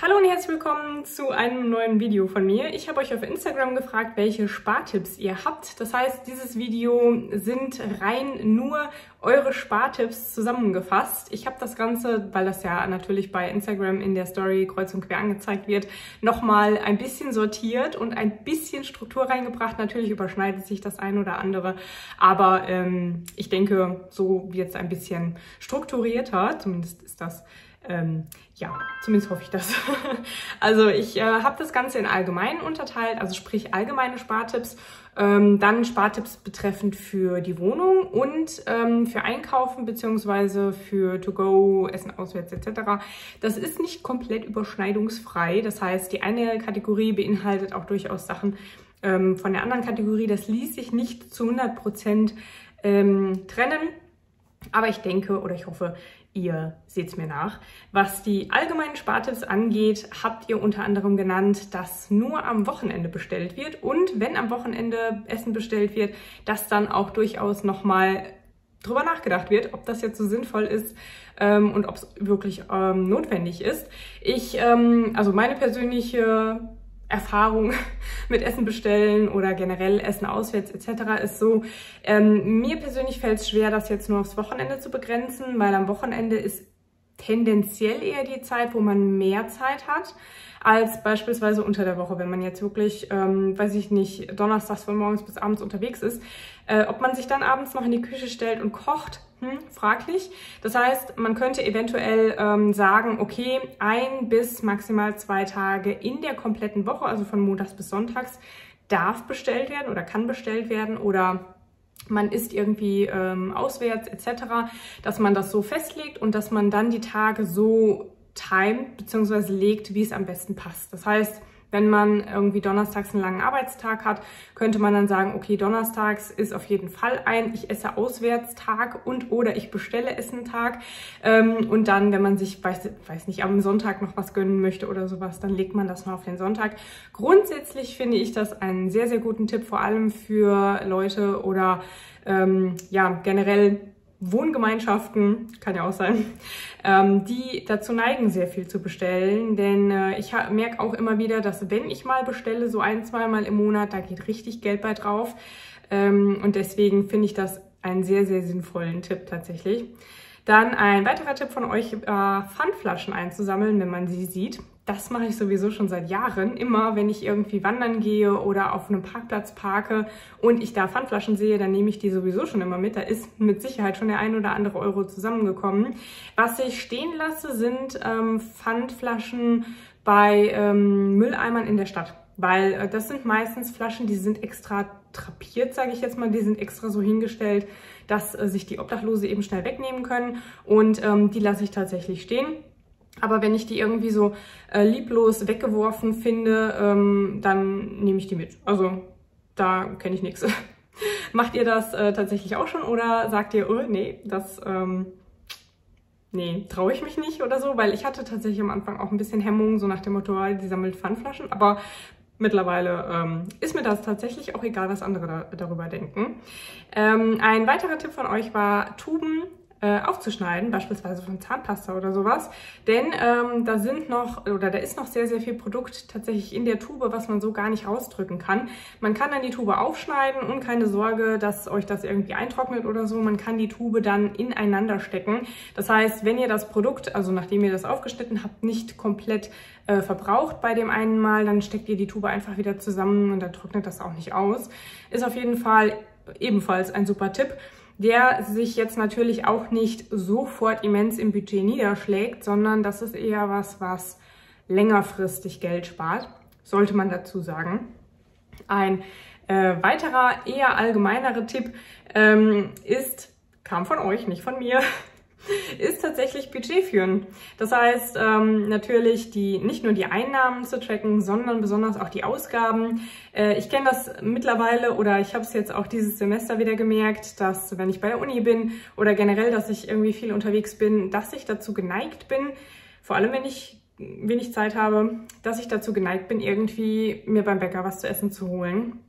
Hallo und herzlich willkommen zu einem neuen Video von mir. Ich habe euch auf Instagram gefragt, welche Spartipps ihr habt. Das heißt, dieses Video sind rein nur eure Spartipps zusammengefasst. Ich habe das Ganze, weil das ja natürlich bei Instagram in der Story kreuz und quer angezeigt wird, nochmal ein bisschen sortiert und ein bisschen Struktur reingebracht. Natürlich überschneidet sich das ein oder andere, aber ähm, ich denke, so wird es ein bisschen strukturierter. Zumindest ist das ähm, ja, zumindest hoffe ich das. also ich äh, habe das Ganze in allgemein unterteilt, also sprich allgemeine Spartipps, ähm, dann Spartipps betreffend für die Wohnung und ähm, für Einkaufen beziehungsweise für To-Go, Essen auswärts etc. Das ist nicht komplett überschneidungsfrei. Das heißt, die eine Kategorie beinhaltet auch durchaus Sachen ähm, von der anderen Kategorie. Das ließ sich nicht zu 100 Prozent ähm, trennen. Aber ich denke oder ich hoffe, ihr seht es mir nach. Was die allgemeinen Spartipps angeht, habt ihr unter anderem genannt, dass nur am Wochenende bestellt wird und wenn am Wochenende Essen bestellt wird, dass dann auch durchaus nochmal drüber nachgedacht wird, ob das jetzt so sinnvoll ist ähm, und ob es wirklich ähm, notwendig ist. Ich, ähm, also meine persönliche Erfahrung mit Essen bestellen oder generell Essen auswärts etc. ist so, ähm, mir persönlich fällt es schwer, das jetzt nur aufs Wochenende zu begrenzen, weil am Wochenende ist tendenziell eher die Zeit, wo man mehr Zeit hat als beispielsweise unter der Woche, wenn man jetzt wirklich, ähm, weiß ich nicht, donnerstags von morgens bis abends unterwegs ist. Äh, ob man sich dann abends noch in die Küche stellt und kocht, hm, fraglich. Das heißt, man könnte eventuell ähm, sagen, okay, ein bis maximal zwei Tage in der kompletten Woche, also von Montags bis Sonntags, darf bestellt werden oder kann bestellt werden oder man isst irgendwie ähm, auswärts etc., dass man das so festlegt und dass man dann die Tage so timet bzw. legt, wie es am besten passt. Das heißt, wenn man irgendwie donnerstags einen langen Arbeitstag hat, könnte man dann sagen, okay, donnerstags ist auf jeden Fall ein ich esse auswärts Tag und oder ich bestelle Essen Tag. Ähm, und dann, wenn man sich, weiß, weiß nicht, am Sonntag noch was gönnen möchte oder sowas, dann legt man das noch auf den Sonntag. Grundsätzlich finde ich das einen sehr, sehr guten Tipp, vor allem für Leute oder ähm, ja, generell Wohngemeinschaften, kann ja auch sein, ähm, die dazu neigen, sehr viel zu bestellen. Denn äh, ich merke auch immer wieder, dass wenn ich mal bestelle, so ein, zweimal im Monat, da geht richtig Geld bei drauf. Ähm, und deswegen finde ich das einen sehr, sehr sinnvollen Tipp tatsächlich. Dann ein weiterer Tipp von euch, äh, Pfandflaschen einzusammeln, wenn man sie sieht. Das mache ich sowieso schon seit Jahren. Immer, wenn ich irgendwie wandern gehe oder auf einem Parkplatz parke und ich da Pfandflaschen sehe, dann nehme ich die sowieso schon immer mit. Da ist mit Sicherheit schon der ein oder andere Euro zusammengekommen. Was ich stehen lasse, sind ähm, Pfandflaschen bei ähm, Mülleimern in der Stadt. Weil äh, das sind meistens Flaschen, die sind extra trapiert, sage ich jetzt mal. Die sind extra so hingestellt, dass äh, sich die Obdachlose eben schnell wegnehmen können. Und ähm, die lasse ich tatsächlich stehen. Aber wenn ich die irgendwie so äh, lieblos weggeworfen finde, ähm, dann nehme ich die mit. Also da kenne ich nichts. Macht ihr das äh, tatsächlich auch schon oder sagt ihr, oh nee, das ähm, nee, traue ich mich nicht oder so? Weil ich hatte tatsächlich am Anfang auch ein bisschen Hemmung, so nach dem Motto, ah, die sammelt Pfandflaschen. Aber mittlerweile ähm, ist mir das tatsächlich auch egal, was andere da, darüber denken. Ähm, ein weiterer Tipp von euch war Tuben äh, aufzuschneiden, beispielsweise von Zahnpasta oder sowas. Denn ähm, da sind noch, oder da ist noch sehr, sehr viel Produkt tatsächlich in der Tube, was man so gar nicht rausdrücken kann. Man kann dann die Tube aufschneiden und keine Sorge, dass euch das irgendwie eintrocknet oder so. Man kann die Tube dann ineinander stecken. Das heißt, wenn ihr das Produkt, also nachdem ihr das aufgeschnitten habt, nicht komplett äh, verbraucht bei dem einen Mal, dann steckt ihr die Tube einfach wieder zusammen und dann trocknet das auch nicht aus. Ist auf jeden Fall ebenfalls ein super Tipp der sich jetzt natürlich auch nicht sofort immens im Budget niederschlägt, sondern das ist eher was, was längerfristig Geld spart, sollte man dazu sagen. Ein äh, weiterer, eher allgemeinerer Tipp ähm, ist, kam von euch, nicht von mir, ist tatsächlich Budget führen. Das heißt, ähm, natürlich die, nicht nur die Einnahmen zu tracken, sondern besonders auch die Ausgaben. Äh, ich kenne das mittlerweile oder ich habe es jetzt auch dieses Semester wieder gemerkt, dass wenn ich bei der Uni bin oder generell, dass ich irgendwie viel unterwegs bin, dass ich dazu geneigt bin, vor allem wenn ich wenig Zeit habe, dass ich dazu geneigt bin, irgendwie mir beim Bäcker was zu essen zu holen.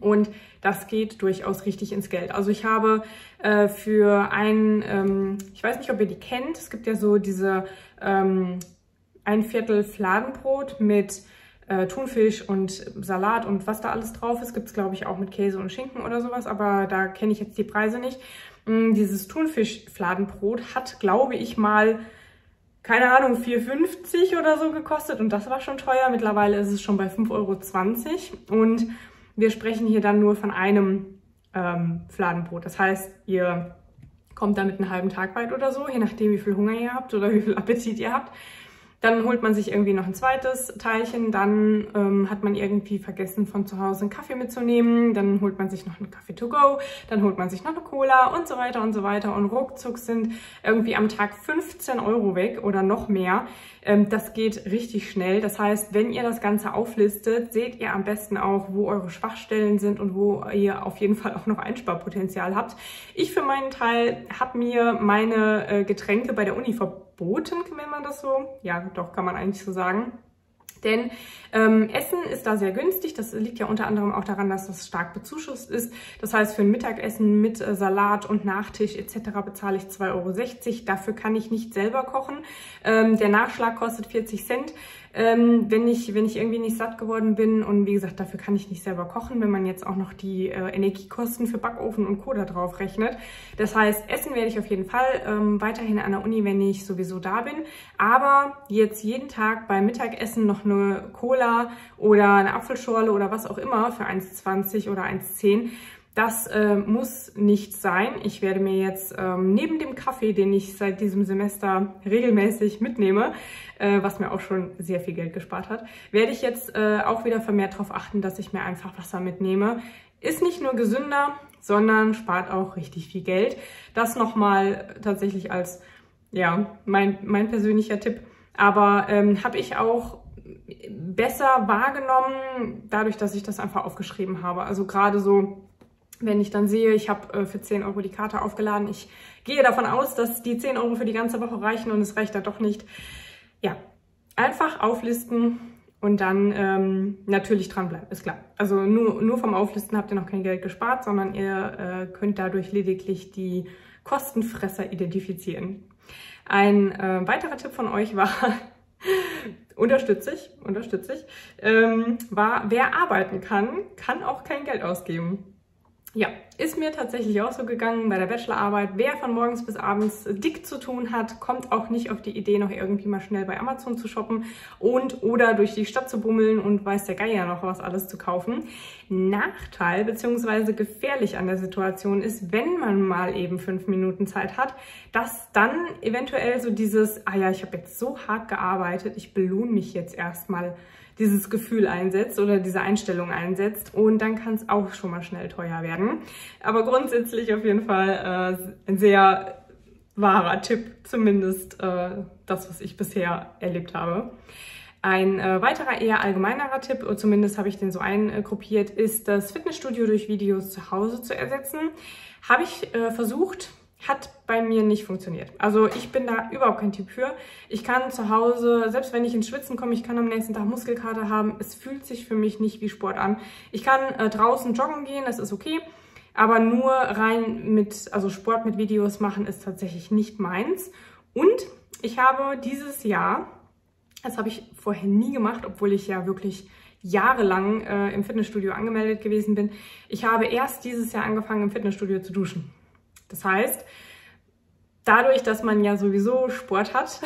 Und das geht durchaus richtig ins Geld. Also ich habe äh, für einen, ähm, ich weiß nicht, ob ihr die kennt, es gibt ja so diese ähm, ein Viertel Fladenbrot mit äh, Thunfisch und Salat und was da alles drauf ist. Gibt es, glaube ich, auch mit Käse und Schinken oder sowas, aber da kenne ich jetzt die Preise nicht. Mm, dieses Thunfisch-Fladenbrot hat, glaube ich, mal, keine Ahnung, 4,50 oder so gekostet und das war schon teuer. Mittlerweile ist es schon bei 5,20 Euro und wir sprechen hier dann nur von einem ähm, Fladenbrot. Das heißt, ihr kommt damit einen halben Tag weit oder so, je nachdem, wie viel Hunger ihr habt oder wie viel Appetit ihr habt. Dann holt man sich irgendwie noch ein zweites Teilchen, dann ähm, hat man irgendwie vergessen von zu Hause einen Kaffee mitzunehmen, dann holt man sich noch einen Kaffee to go, dann holt man sich noch eine Cola und so weiter und so weiter und ruckzuck sind irgendwie am Tag 15 Euro weg oder noch mehr. Ähm, das geht richtig schnell. Das heißt, wenn ihr das Ganze auflistet, seht ihr am besten auch, wo eure Schwachstellen sind und wo ihr auf jeden Fall auch noch Einsparpotenzial habt. Ich für meinen Teil habe mir meine äh, Getränke bei der Uni verboten verboten, wenn man das so, ja doch, kann man eigentlich so sagen. Denn ähm, Essen ist da sehr günstig. Das liegt ja unter anderem auch daran, dass das stark bezuschusst ist. Das heißt, für ein Mittagessen mit äh, Salat und Nachtisch etc. bezahle ich 2,60 Euro. Dafür kann ich nicht selber kochen. Ähm, der Nachschlag kostet 40 Cent ähm, wenn, ich, wenn ich irgendwie nicht satt geworden bin. Und wie gesagt, dafür kann ich nicht selber kochen, wenn man jetzt auch noch die äh, Energiekosten für Backofen und Co. da drauf rechnet. Das heißt, essen werde ich auf jeden Fall ähm, weiterhin an der Uni, wenn ich sowieso da bin. Aber jetzt jeden Tag beim Mittagessen noch eine Cola oder eine Apfelschorle oder was auch immer für 1,20 oder 1,10 das äh, muss nicht sein. Ich werde mir jetzt ähm, neben dem Kaffee, den ich seit diesem Semester regelmäßig mitnehme, äh, was mir auch schon sehr viel Geld gespart hat, werde ich jetzt äh, auch wieder vermehrt darauf achten, dass ich mir einfach Wasser mitnehme. Ist nicht nur gesünder, sondern spart auch richtig viel Geld. Das nochmal tatsächlich als ja, mein, mein persönlicher Tipp. Aber ähm, habe ich auch besser wahrgenommen, dadurch, dass ich das einfach aufgeschrieben habe. Also gerade so wenn ich dann sehe, ich habe äh, für 10 Euro die Karte aufgeladen, ich gehe davon aus, dass die 10 Euro für die ganze Woche reichen und es reicht da doch nicht. Ja, einfach auflisten und dann ähm, natürlich dranbleiben, ist klar. Also nur, nur vom Auflisten habt ihr noch kein Geld gespart, sondern ihr äh, könnt dadurch lediglich die Kostenfresser identifizieren. Ein äh, weiterer Tipp von euch war, unterstütze ich, unterstütze ich, ähm, war, wer arbeiten kann, kann auch kein Geld ausgeben. Ja, ist mir tatsächlich auch so gegangen bei der Bachelorarbeit. Wer von morgens bis abends dick zu tun hat, kommt auch nicht auf die Idee, noch irgendwie mal schnell bei Amazon zu shoppen und oder durch die Stadt zu bummeln und weiß der Geier noch was alles zu kaufen. Nachteil bzw. gefährlich an der Situation ist, wenn man mal eben fünf Minuten Zeit hat, dass dann eventuell so dieses, ah ja, ich habe jetzt so hart gearbeitet, ich belohne mich jetzt erstmal dieses Gefühl einsetzt oder diese Einstellung einsetzt und dann kann es auch schon mal schnell teuer werden. Aber grundsätzlich auf jeden Fall äh, ein sehr wahrer Tipp, zumindest äh, das, was ich bisher erlebt habe. Ein äh, weiterer eher allgemeinerer Tipp, oder zumindest habe ich den so eingruppiert, ist das Fitnessstudio durch Videos zu Hause zu ersetzen. Habe ich äh, versucht, hat bei mir nicht funktioniert. Also ich bin da überhaupt kein Typ für. Ich kann zu Hause, selbst wenn ich ins Schwitzen komme, ich kann am nächsten Tag Muskelkater haben. Es fühlt sich für mich nicht wie Sport an. Ich kann äh, draußen joggen gehen, das ist okay. Aber nur rein mit, also Sport mit Videos machen ist tatsächlich nicht meins. Und ich habe dieses Jahr, das habe ich vorher nie gemacht, obwohl ich ja wirklich jahrelang äh, im Fitnessstudio angemeldet gewesen bin. Ich habe erst dieses Jahr angefangen, im Fitnessstudio zu duschen. Das heißt, dadurch, dass man ja sowieso Sport hat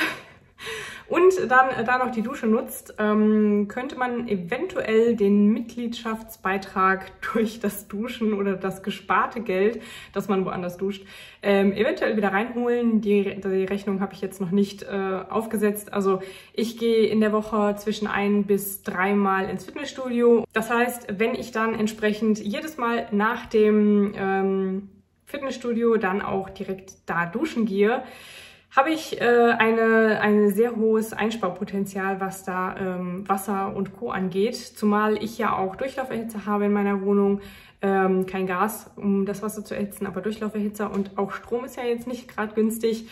und dann da noch die Dusche nutzt, ähm, könnte man eventuell den Mitgliedschaftsbeitrag durch das Duschen oder das gesparte Geld, das man woanders duscht, ähm, eventuell wieder reinholen. Die, die Rechnung habe ich jetzt noch nicht äh, aufgesetzt. Also ich gehe in der Woche zwischen ein bis dreimal ins Fitnessstudio. Das heißt, wenn ich dann entsprechend jedes Mal nach dem ähm, Fitnessstudio dann auch direkt da duschen gehe, habe ich äh, eine, ein sehr hohes Einsparpotenzial, was da ähm, Wasser und Co. angeht. Zumal ich ja auch Durchlauferhitzer habe in meiner Wohnung. Ähm, kein Gas, um das Wasser zu erhitzen, aber Durchlauferhitzer und auch Strom ist ja jetzt nicht gerade günstig.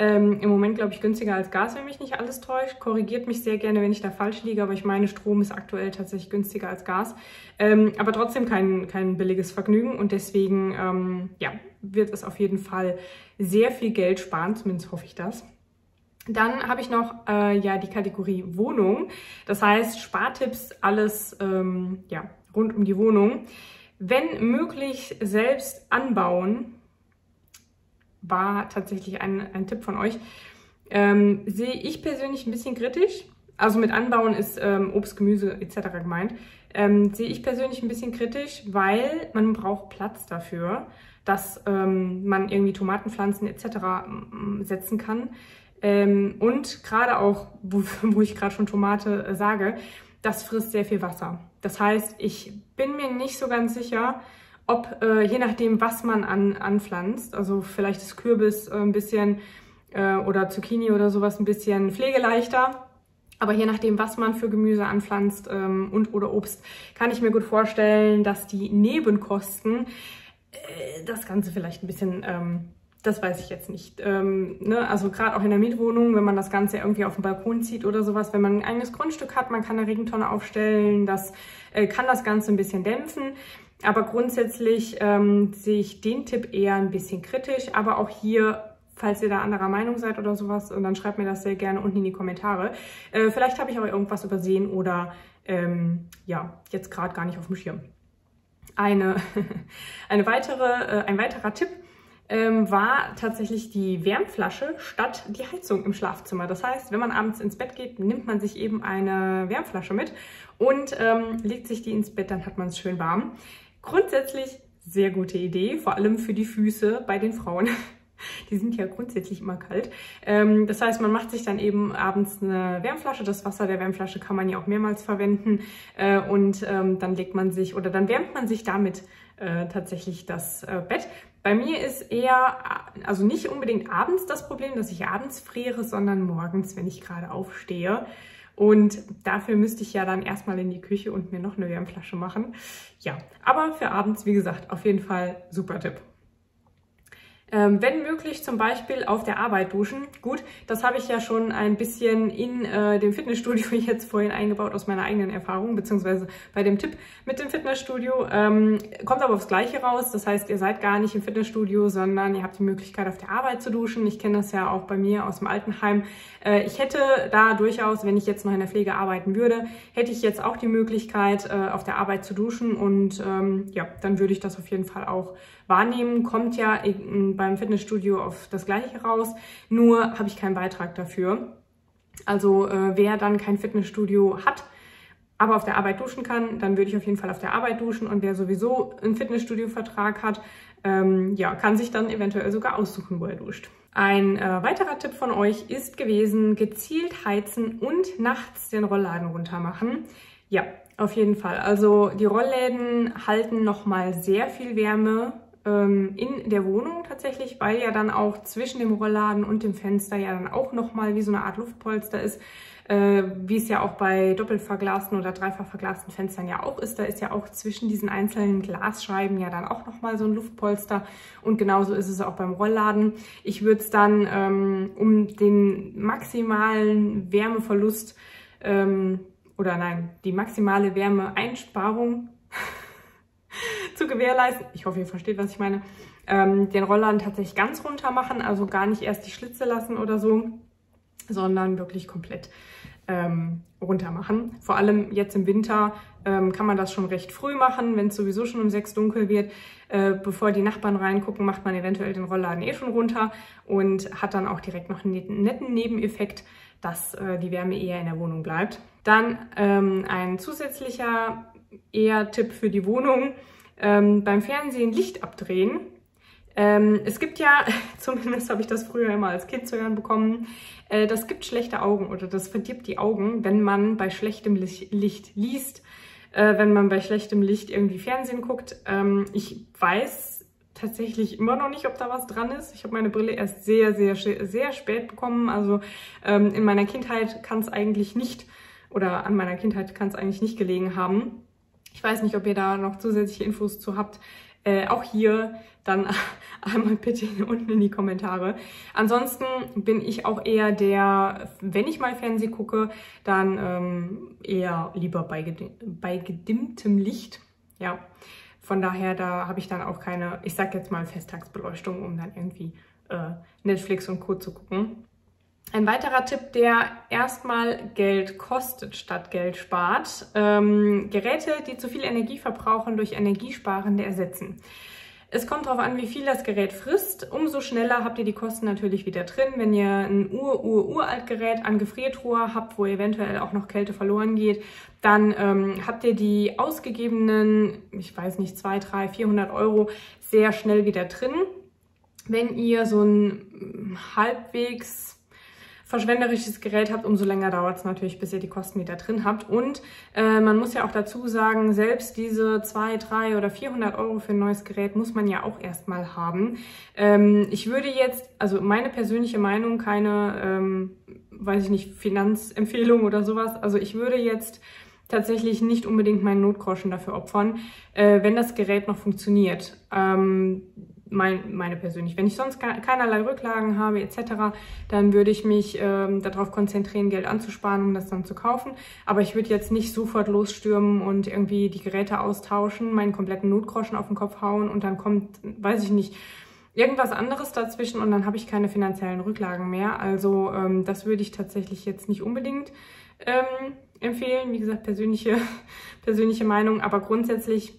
Ähm, Im Moment glaube ich günstiger als Gas, wenn mich nicht alles täuscht. Korrigiert mich sehr gerne, wenn ich da falsch liege, aber ich meine, Strom ist aktuell tatsächlich günstiger als Gas. Ähm, aber trotzdem kein, kein billiges Vergnügen und deswegen ähm, ja, wird es auf jeden Fall sehr viel Geld sparen, zumindest hoffe ich das. Dann habe ich noch äh, ja die Kategorie Wohnung. Das heißt Spartipps, alles ähm, ja, rund um die Wohnung. Wenn möglich selbst anbauen, war tatsächlich ein, ein Tipp von euch. Ähm, sehe ich persönlich ein bisschen kritisch. Also mit Anbauen ist ähm, Obst, Gemüse etc. gemeint. Ähm, sehe ich persönlich ein bisschen kritisch, weil man braucht Platz dafür, dass ähm, man irgendwie Tomatenpflanzen etc. setzen kann. Ähm, und gerade auch, wo, wo ich gerade schon Tomate äh, sage, das frisst sehr viel Wasser. Das heißt, ich bin mir nicht so ganz sicher, ob äh, je nachdem, was man an, anpflanzt, also vielleicht ist Kürbis äh, ein bisschen äh, oder Zucchini oder sowas ein bisschen pflegeleichter, aber je nachdem, was man für Gemüse anpflanzt ähm, und oder Obst, kann ich mir gut vorstellen, dass die Nebenkosten äh, das Ganze vielleicht ein bisschen ähm, das weiß ich jetzt nicht. Ähm, ne? Also gerade auch in der Mietwohnung, wenn man das Ganze irgendwie auf den Balkon zieht oder sowas, wenn man ein eigenes Grundstück hat, man kann eine Regentonne aufstellen, das äh, kann das Ganze ein bisschen dämpfen. Aber grundsätzlich ähm, sehe ich den Tipp eher ein bisschen kritisch. Aber auch hier, falls ihr da anderer Meinung seid oder sowas, dann schreibt mir das sehr gerne unten in die Kommentare. Äh, vielleicht habe ich aber irgendwas übersehen oder ähm, ja, jetzt gerade gar nicht auf dem Schirm. Eine, eine weitere, äh, ein weiterer Tipp ähm, war tatsächlich die Wärmflasche statt die Heizung im Schlafzimmer. Das heißt, wenn man abends ins Bett geht, nimmt man sich eben eine Wärmflasche mit und ähm, legt sich die ins Bett, dann hat man es schön warm. Grundsätzlich sehr gute Idee, vor allem für die Füße bei den Frauen. Die sind ja grundsätzlich immer kalt. Ähm, das heißt, man macht sich dann eben abends eine Wärmflasche. Das Wasser der Wärmflasche kann man ja auch mehrmals verwenden. Äh, und ähm, dann legt man sich oder dann wärmt man sich damit äh, tatsächlich das äh, Bett. Bei mir ist eher, also nicht unbedingt abends das Problem, dass ich abends friere, sondern morgens, wenn ich gerade aufstehe. Und dafür müsste ich ja dann erstmal in die Küche und mir noch eine Wärmflasche machen. Ja, aber für abends, wie gesagt, auf jeden Fall super Tipp. Ähm, wenn möglich zum Beispiel auf der Arbeit duschen. Gut, das habe ich ja schon ein bisschen in äh, dem Fitnessstudio jetzt vorhin eingebaut aus meiner eigenen Erfahrung, beziehungsweise bei dem Tipp mit dem Fitnessstudio. Ähm, kommt aber aufs Gleiche raus. Das heißt, ihr seid gar nicht im Fitnessstudio, sondern ihr habt die Möglichkeit auf der Arbeit zu duschen. Ich kenne das ja auch bei mir aus dem Altenheim. Äh, ich hätte da durchaus, wenn ich jetzt noch in der Pflege arbeiten würde, hätte ich jetzt auch die Möglichkeit, äh, auf der Arbeit zu duschen und ähm, ja, dann würde ich das auf jeden Fall auch wahrnehmen. Kommt ja beim Fitnessstudio auf das Gleiche raus, nur habe ich keinen Beitrag dafür. Also äh, wer dann kein Fitnessstudio hat, aber auf der Arbeit duschen kann, dann würde ich auf jeden Fall auf der Arbeit duschen. Und wer sowieso einen Fitnessstudio-Vertrag hat, ähm, ja, kann sich dann eventuell sogar aussuchen, wo er duscht. Ein äh, weiterer Tipp von euch ist gewesen, gezielt heizen und nachts den Rollladen runter machen. Ja, auf jeden Fall. Also die Rollläden halten nochmal sehr viel Wärme ähm, in der Wohnung tatsächlich, weil ja dann auch zwischen dem Rollladen und dem Fenster ja dann auch nochmal wie so eine Art Luftpolster ist, äh, wie es ja auch bei doppelt verglasten oder dreifach verglasten Fenstern ja auch ist. Da ist ja auch zwischen diesen einzelnen Glasscheiben ja dann auch nochmal so ein Luftpolster und genauso ist es auch beim Rollladen. Ich würde es dann, ähm, um den maximalen Wärmeverlust ähm, oder nein, die maximale Wärmeeinsparung zu gewährleisten, ich hoffe, ihr versteht, was ich meine, ähm, den Rollladen tatsächlich ganz runter machen, also gar nicht erst die Schlitze lassen oder so, sondern wirklich komplett ähm, runter machen. Vor allem jetzt im Winter ähm, kann man das schon recht früh machen, wenn es sowieso schon um sechs dunkel wird. Äh, bevor die Nachbarn reingucken, macht man eventuell den Rollladen eh schon runter und hat dann auch direkt noch einen netten Nebeneffekt, dass äh, die Wärme eher in der Wohnung bleibt. Dann ähm, ein zusätzlicher eher Tipp für die Wohnung ähm, beim Fernsehen Licht abdrehen. Ähm, es gibt ja, zumindest habe ich das früher immer als Kind zu hören bekommen, äh, das gibt schlechte Augen oder das verdirbt die Augen, wenn man bei schlechtem Licht liest, äh, wenn man bei schlechtem Licht irgendwie Fernsehen guckt. Ähm, ich weiß tatsächlich immer noch nicht, ob da was dran ist. Ich habe meine Brille erst sehr, sehr, sehr spät bekommen. Also ähm, in meiner Kindheit kann es eigentlich nicht, oder an meiner Kindheit kann es eigentlich nicht gelegen haben. Ich weiß nicht, ob ihr da noch zusätzliche Infos zu habt. Äh, auch hier dann einmal bitte unten in die Kommentare. Ansonsten bin ich auch eher der, wenn ich mal Fernsehen gucke, dann ähm, eher lieber bei, bei gedimmtem Licht. Ja, von daher, da habe ich dann auch keine, ich sag jetzt mal Festtagsbeleuchtung, um dann irgendwie äh, Netflix und Co. zu gucken. Ein weiterer Tipp, der erstmal Geld kostet statt Geld spart. Ähm, Geräte, die zu viel Energie verbrauchen, durch Energiesparende ersetzen. Es kommt darauf an, wie viel das Gerät frisst. Umso schneller habt ihr die Kosten natürlich wieder drin. Wenn ihr ein ur, ur, uralt Gerät an Gefriertruhe habt, wo eventuell auch noch Kälte verloren geht, dann ähm, habt ihr die ausgegebenen, ich weiß nicht, 2, 3, 400 Euro sehr schnell wieder drin. Wenn ihr so ein halbwegs verschwenderisches Gerät habt, umso länger dauert es natürlich, bis ihr die Kosten wieder drin habt. Und äh, man muss ja auch dazu sagen, selbst diese 2, 3 oder 400 Euro für ein neues Gerät muss man ja auch erstmal haben. Ähm, ich würde jetzt, also meine persönliche Meinung, keine, ähm, weiß ich nicht, Finanzempfehlung oder sowas. Also ich würde jetzt tatsächlich nicht unbedingt meinen Notgroschen dafür opfern, äh, wenn das Gerät noch funktioniert. Ähm, mein, meine persönlich. Wenn ich sonst keinerlei Rücklagen habe etc., dann würde ich mich ähm, darauf konzentrieren, Geld anzusparen, um das dann zu kaufen. Aber ich würde jetzt nicht sofort losstürmen und irgendwie die Geräte austauschen, meinen kompletten Notgroschen auf den Kopf hauen und dann kommt, weiß ich nicht, irgendwas anderes dazwischen und dann habe ich keine finanziellen Rücklagen mehr. Also ähm, das würde ich tatsächlich jetzt nicht unbedingt ähm, empfehlen. Wie gesagt, persönliche, persönliche Meinung. Aber grundsätzlich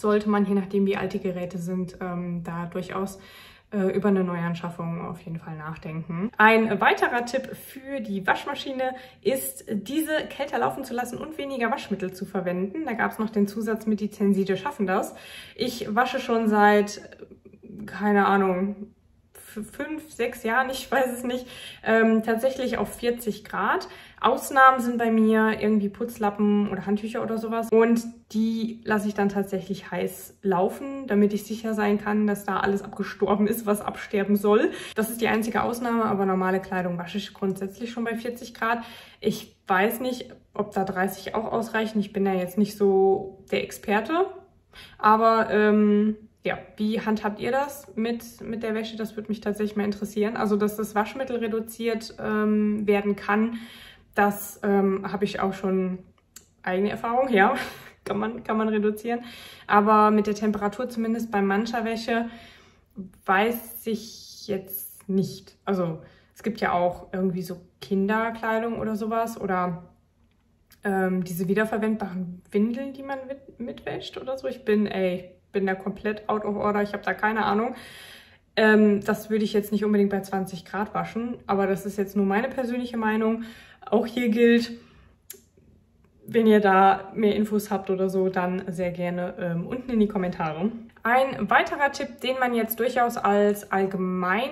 sollte man, je nachdem wie alt die Geräte sind, ähm, da durchaus äh, über eine Neuanschaffung auf jeden Fall nachdenken. Ein weiterer Tipp für die Waschmaschine ist, diese kälter laufen zu lassen und weniger Waschmittel zu verwenden. Da gab es noch den Zusatz mit die Tenside schaffen das. Ich wasche schon seit, keine Ahnung, fünf, sechs Jahren, ich weiß es nicht, ähm, tatsächlich auf 40 Grad. Ausnahmen sind bei mir irgendwie Putzlappen oder Handtücher oder sowas. Und die lasse ich dann tatsächlich heiß laufen, damit ich sicher sein kann, dass da alles abgestorben ist, was absterben soll. Das ist die einzige Ausnahme, aber normale Kleidung wasche ich grundsätzlich schon bei 40 Grad. Ich weiß nicht, ob da 30 auch ausreichen. Ich bin da jetzt nicht so der Experte. Aber ähm, ja, wie handhabt ihr das mit, mit der Wäsche? Das würde mich tatsächlich mal interessieren. Also, dass das Waschmittel reduziert ähm, werden kann, das ähm, habe ich auch schon eigene Erfahrung, ja, kann man, kann man reduzieren. Aber mit der Temperatur zumindest bei mancher Wäsche weiß ich jetzt nicht. Also es gibt ja auch irgendwie so Kinderkleidung oder sowas oder ähm, diese wiederverwendbaren Windeln, die man mit, mitwäscht oder so. Ich bin, ey, bin da komplett out of order, ich habe da keine Ahnung. Ähm, das würde ich jetzt nicht unbedingt bei 20 Grad waschen, aber das ist jetzt nur meine persönliche Meinung. Auch hier gilt, wenn ihr da mehr Infos habt oder so, dann sehr gerne ähm, unten in die Kommentare. Ein weiterer Tipp, den man jetzt durchaus als allgemein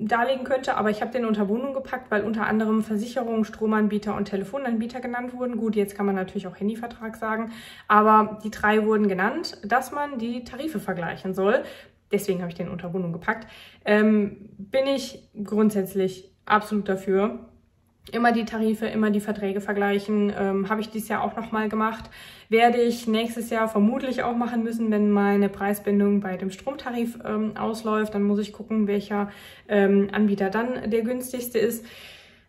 darlegen könnte, aber ich habe den unter Wohnung gepackt, weil unter anderem Versicherungen, Stromanbieter und Telefonanbieter genannt wurden. Gut, jetzt kann man natürlich auch Handyvertrag sagen, aber die drei wurden genannt, dass man die Tarife vergleichen soll. Deswegen habe ich den unter Wohnung gepackt. Ähm, bin ich grundsätzlich absolut dafür. Immer die Tarife, immer die Verträge vergleichen. Ähm, habe ich dieses Jahr auch nochmal gemacht. Werde ich nächstes Jahr vermutlich auch machen müssen, wenn meine Preisbindung bei dem Stromtarif ähm, ausläuft. Dann muss ich gucken, welcher ähm, Anbieter dann der günstigste ist.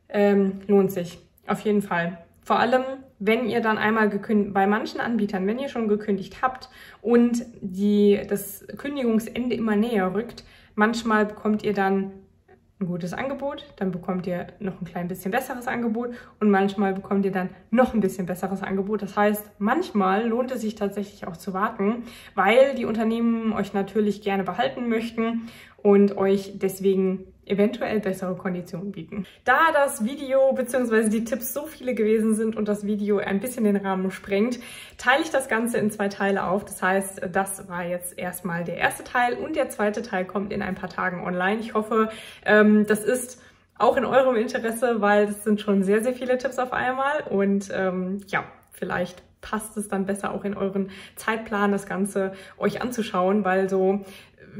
Ähm, lohnt sich. Auf jeden Fall. Vor allem, wenn ihr dann einmal gekündigt, bei manchen Anbietern, wenn ihr schon gekündigt habt und die, das Kündigungsende immer näher rückt, manchmal bekommt ihr dann ein gutes Angebot, dann bekommt ihr noch ein klein bisschen besseres Angebot und manchmal bekommt ihr dann noch ein bisschen besseres Angebot. Das heißt, manchmal lohnt es sich tatsächlich auch zu warten, weil die Unternehmen euch natürlich gerne behalten möchten und euch deswegen eventuell bessere Konditionen bieten. Da das Video bzw. die Tipps so viele gewesen sind und das Video ein bisschen den Rahmen sprengt, teile ich das Ganze in zwei Teile auf. Das heißt, das war jetzt erstmal der erste Teil und der zweite Teil kommt in ein paar Tagen online. Ich hoffe, ähm, das ist auch in eurem Interesse, weil es sind schon sehr, sehr viele Tipps auf einmal und ähm, ja, vielleicht passt es dann besser auch in euren Zeitplan, das Ganze euch anzuschauen, weil so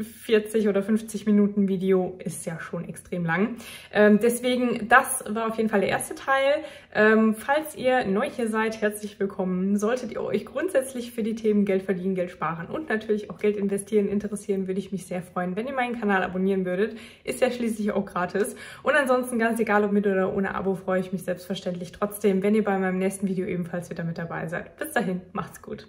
40 oder 50 Minuten Video ist ja schon extrem lang. Ähm, deswegen, das war auf jeden Fall der erste Teil. Ähm, falls ihr neu hier seid, herzlich willkommen. Solltet ihr euch grundsätzlich für die Themen Geld verdienen, Geld sparen und natürlich auch Geld investieren interessieren, würde ich mich sehr freuen, wenn ihr meinen Kanal abonnieren würdet. Ist ja schließlich auch gratis. Und ansonsten, ganz egal ob mit oder ohne Abo, freue ich mich selbstverständlich trotzdem, wenn ihr bei meinem nächsten Video ebenfalls wieder mit dabei seid. Bis dahin, macht's gut.